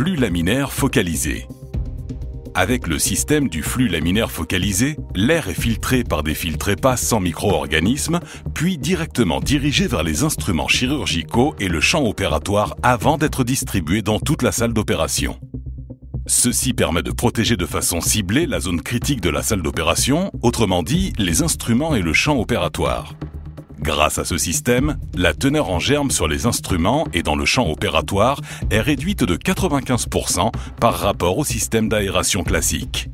flux laminaire focalisé. Avec le système du flux laminaire focalisé, l'air est filtré par des filtres EPA sans micro-organismes, puis directement dirigé vers les instruments chirurgicaux et le champ opératoire avant d'être distribué dans toute la salle d'opération. Ceci permet de protéger de façon ciblée la zone critique de la salle d'opération, autrement dit les instruments et le champ opératoire. Grâce à ce système, la teneur en germe sur les instruments et dans le champ opératoire est réduite de 95% par rapport au système d'aération classique.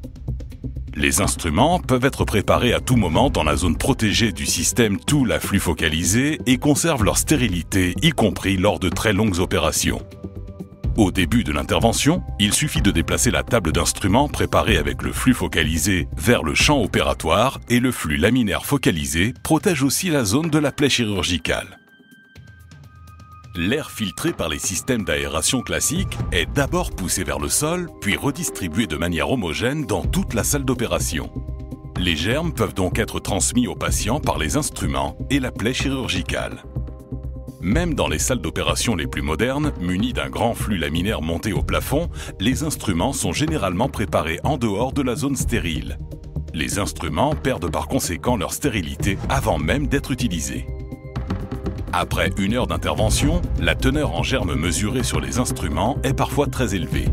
Les instruments peuvent être préparés à tout moment dans la zone protégée du système tout la flux focalisé et conservent leur stérilité, y compris lors de très longues opérations. Au début de l'intervention, il suffit de déplacer la table d'instruments préparée avec le flux focalisé vers le champ opératoire et le flux laminaire focalisé protège aussi la zone de la plaie chirurgicale. L'air filtré par les systèmes d'aération classiques est d'abord poussé vers le sol, puis redistribué de manière homogène dans toute la salle d'opération. Les germes peuvent donc être transmis aux patients par les instruments et la plaie chirurgicale. Même dans les salles d'opération les plus modernes, munies d'un grand flux laminaire monté au plafond, les instruments sont généralement préparés en dehors de la zone stérile. Les instruments perdent par conséquent leur stérilité avant même d'être utilisés. Après une heure d'intervention, la teneur en germe mesurée sur les instruments est parfois très élevée.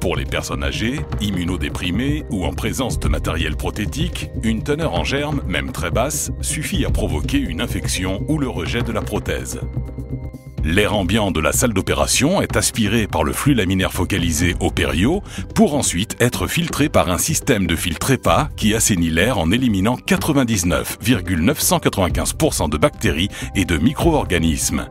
Pour les personnes âgées, immunodéprimées ou en présence de matériel prothétique, une teneur en germe, même très basse, suffit à provoquer une infection ou le rejet de la prothèse. L'air ambiant de la salle d'opération est aspiré par le flux laminaire focalisé au pério pour ensuite être filtré par un système de filtre EPA qui assainit l'air en éliminant 99,995% de bactéries et de micro-organismes.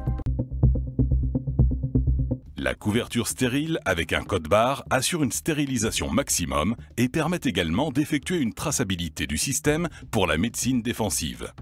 La couverture stérile avec un code barre assure une stérilisation maximum et permet également d'effectuer une traçabilité du système pour la médecine défensive.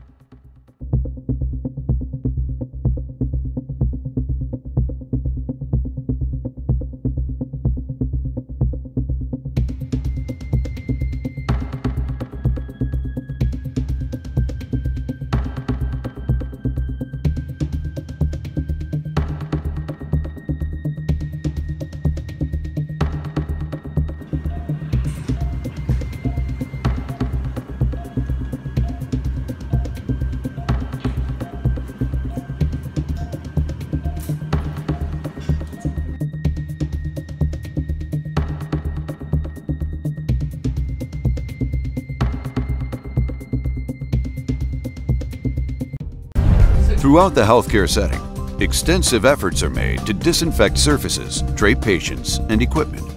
Throughout the healthcare setting, extensive efforts are made to disinfect surfaces, drape patients, and equipment.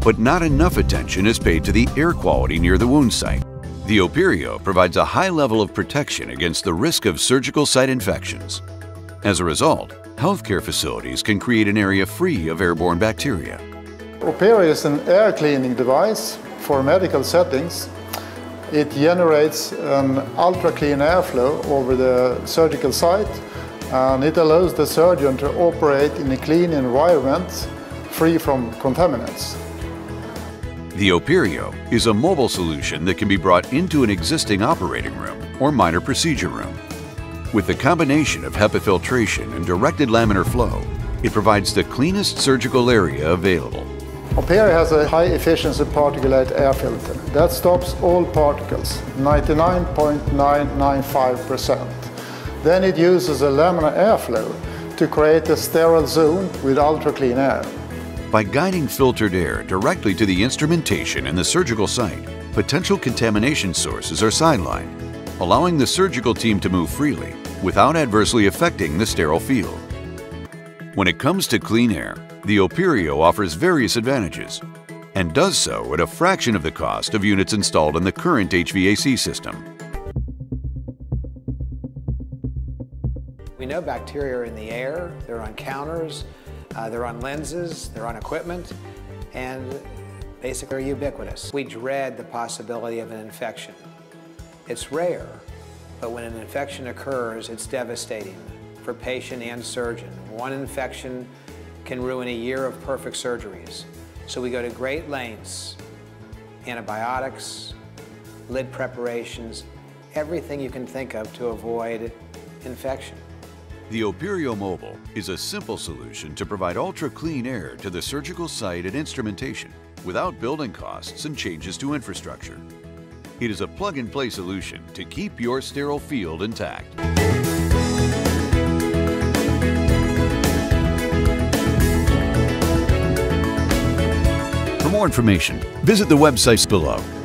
But not enough attention is paid to the air quality near the wound site. The Operio provides a high level of protection against the risk of surgical site infections. As a result, healthcare facilities can create an area free of airborne bacteria. Operio is an air cleaning device for medical settings it generates an ultra-clean airflow over the surgical site and it allows the surgeon to operate in a clean environment free from contaminants. The Operio is a mobile solution that can be brought into an existing operating room or minor procedure room. With the combination of HEPA filtration and directed laminar flow, it provides the cleanest surgical area available. Operio has a high efficiency particulate air filter that stops all particles, 99.995%. Then it uses a laminar airflow to create a sterile zone with ultra clean air. By guiding filtered air directly to the instrumentation in the surgical site, potential contamination sources are sidelined, allowing the surgical team to move freely without adversely affecting the sterile field. When it comes to clean air, the Operio offers various advantages and does so at a fraction of the cost of units installed in the current HVAC system. We know bacteria are in the air, they're on counters, uh, they're on lenses, they're on equipment, and basically are ubiquitous. We dread the possibility of an infection. It's rare, but when an infection occurs, it's devastating for patient and surgeon. One infection can ruin a year of perfect surgeries. So we go to great lengths, antibiotics, lid preparations, everything you can think of to avoid infection. The Operio Mobile is a simple solution to provide ultra clean air to the surgical site and instrumentation without building costs and changes to infrastructure. It is a plug and play solution to keep your sterile field intact. More information, visit the websites below